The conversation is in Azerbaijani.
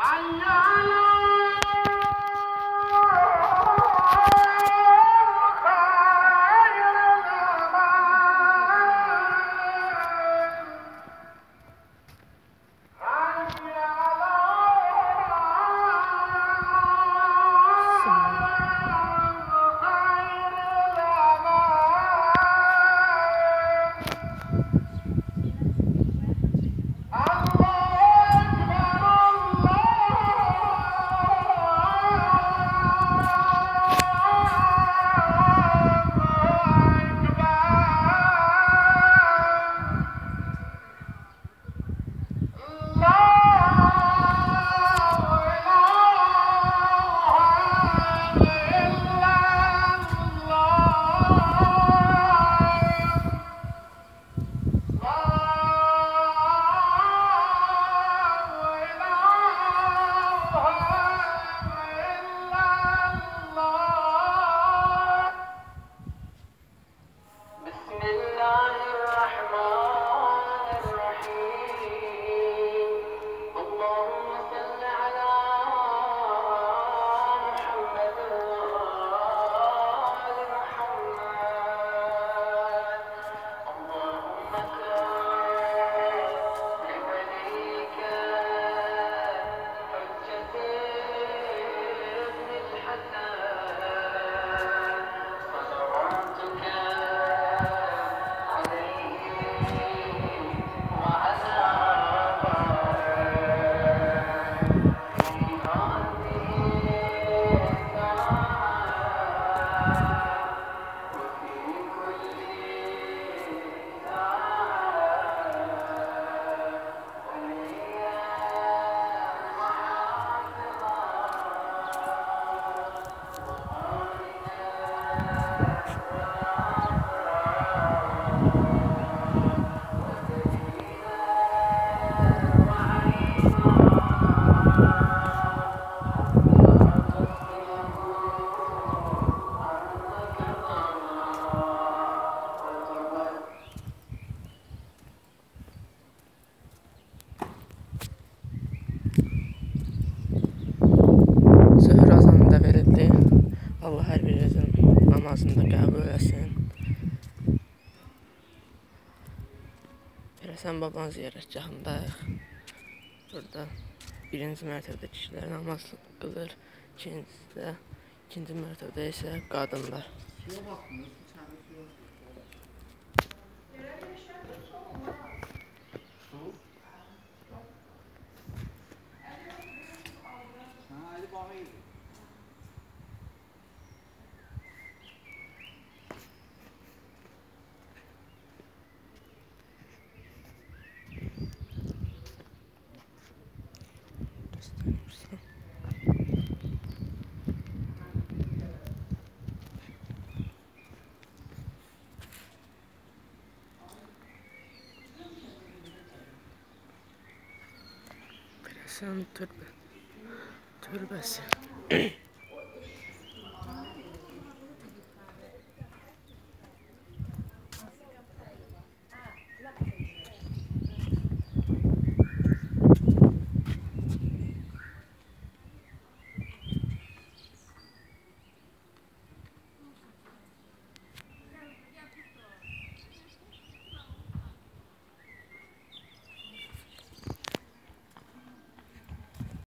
Allah Şükür azanı da verildi. Allah hər birinizin namazını da qəbul eləsin. Sən baban ziyarətgahındayıq. Burada birinci mərtəbədə kişilər namaz qılır, ikincidə, ikinci mərtəbədə isə qadınlar. Hadi bana gidelim. Hepsini. Sen türbe. Türbesi.